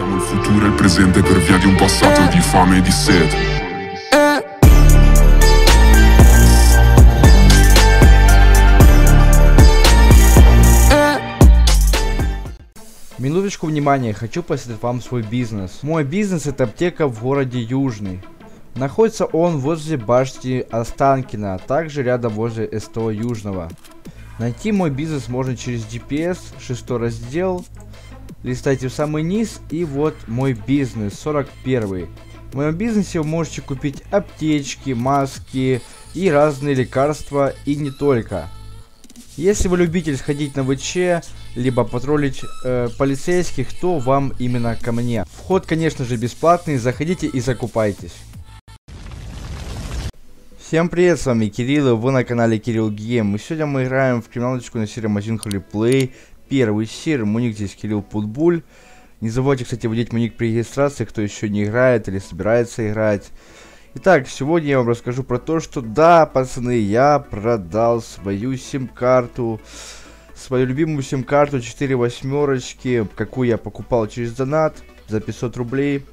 Siamo il futuro e il presente per via di un passato di fame e di sete. Минуточку внимания, хочу посоветовать вам свой бизнес. Мой бизнес это аптека в городе Южный. Находится он возле башни Останкина, а также рядом возле СТО Южного. Найти мой бизнес можно через GPS, шестой раздел, листайте в самый низ и вот мой бизнес, 41. В моем бизнесе вы можете купить аптечки, маски и разные лекарства и не только. Если вы любитель сходить на ВЧ, либо патрулить э, полицейских, то вам именно ко мне. Вход, конечно же, бесплатный, заходите и закупайтесь. Всем привет, с вами Кирилл, и вы на канале Кирилл Гейм. И сегодня мы играем в криминалочку на серии Machine Holy Play. Первый серия, мой ник здесь Кирилл Путбуль. Не забывайте, кстати, вводить мой ник при регистрации, кто еще не играет или собирается играть. Итак, сегодня я вам расскажу про то, что да, пацаны, я продал свою сим-карту, свою любимую сим-карту 4 восьмерочки, какую я покупал через донат за 500 рублей.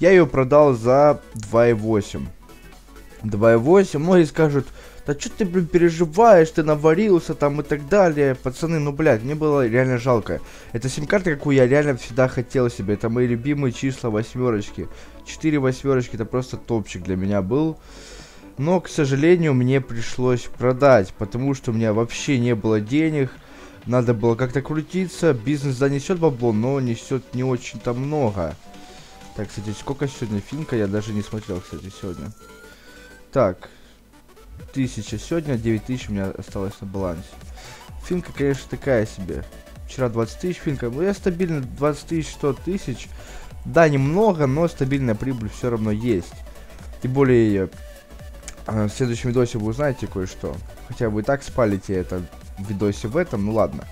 Я ее продал за 2,8. 2,8. Многие скажут, да что ты, блин, переживаешь, ты наварился там и так далее. Пацаны, ну, блядь, мне было реально жалко. Это сим-карта, какую я реально всегда хотел себе. Это мои любимые числа восьмерочки. 4 восьмерочки, это просто топчик для меня был. Но, к сожалению, мне пришлось продать, потому что у меня вообще не было денег. Надо было как-то крутиться. Бизнес, да, несет бабло, но несет не очень-то много. Так, кстати, сколько сегодня финка? Я даже не смотрел, кстати, сегодня. Так, 1000 сегодня, 9000 у меня осталось на балансе. Финка, конечно, такая себе. Вчера 20 тысяч финка, но я стабильно 20 тысяч, 100 тысяч. Да, немного, но стабильная прибыль все равно есть. Тем более, э, в следующем видосе вы узнаете кое-что. Хотя вы и так спалите это в видосе в этом, ну ладно.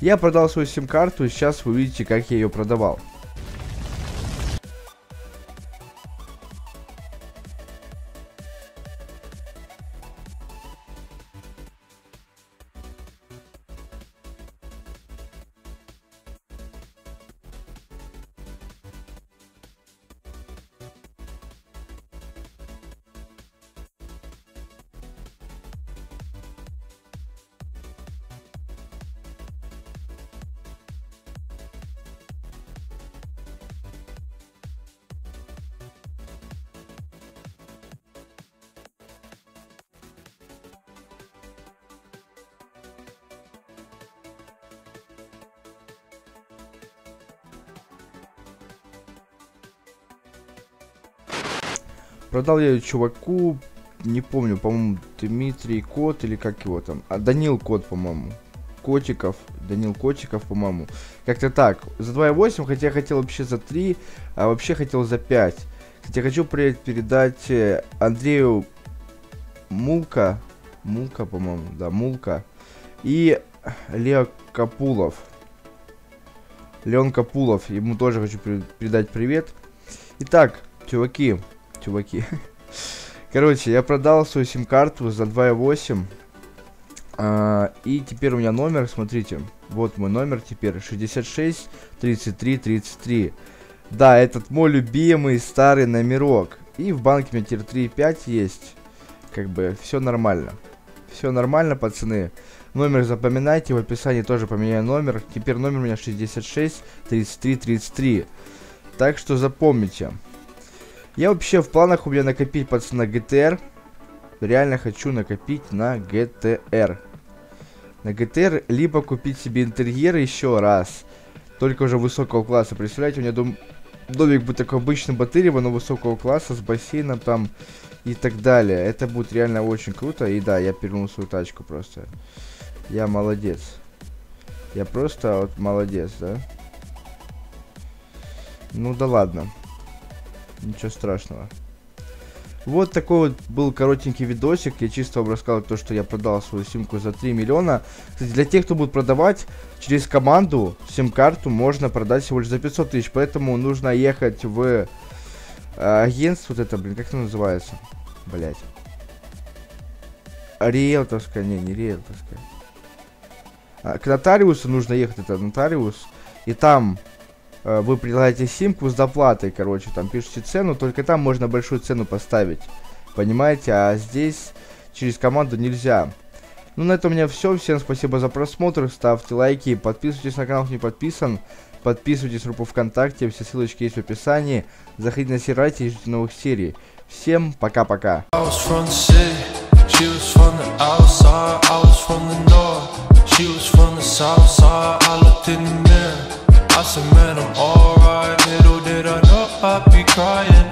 Я продал свою сим-карту, и сейчас вы увидите, как я ее продавал. Продал я ее чуваку, не помню, по-моему, Дмитрий Кот или как его там. А, Данил Кот, по-моему. Котиков, Данил Котиков, по-моему. Как-то так. За 2,8, хотя я хотел вообще за 3, а вообще хотел за 5. Кстати, я хочу передать э, Андрею Мулка. Мулка, по-моему, да, Мулка. И Лео Капулов. Леон Капулов. Ему тоже хочу передать привет. Итак, чуваки, чуваки. Короче, я продал свою сим-карту за 2,8. А, и теперь у меня номер, смотрите. Вот мой номер теперь. 66 33 33. Да, этот мой любимый старый номерок. И в банке у меня теперь 3,5 есть. Как бы все нормально. Все нормально, пацаны. Номер запоминайте, в описании тоже поменяю номер. Теперь номер у меня 66 33 33. Так что запомните. Я вообще в планах у меня накопить, пацаны, GTR. Реально хочу накопить на GTR. На GTR, либо купить себе интерьер еще раз. Только уже высокого класса. Представляете, у меня дом... домик будет такой обычный Батырева, но высокого класса, с бассейном там и так далее. Это будет реально очень круто. И да, я перевернул свою тачку просто. Я молодец. Я просто вот молодец, да? Ну да ладно. Ничего страшного. Вот такой вот был коротенький видосик. Я чисто вам рассказал то, что я продал свою симку за 3 миллиона. Кстати, для тех, кто будет продавать, через команду сим-карту можно продать всего лишь за 500 тысяч. Поэтому нужно ехать в э, агентство. Вот это, блин, как это называется? Блять. Риэлторская, не, не риэлторская. А, к нотариусу нужно ехать, это нотариус. И там вы предлагаете симку с доплатой, короче, там пишите цену, только там можно большую цену поставить, понимаете, а здесь через команду нельзя. Ну, на этом у меня все. Всем спасибо за просмотр. Ставьте лайки, подписывайтесь на канал, кто не подписан. Подписывайтесь в группу ВКонтакте, все ссылочки есть в описании. Заходите на сервайте и ждите новых серий. Всем пока-пока. I said, man, I'm alright. Little did I know I'd be crying.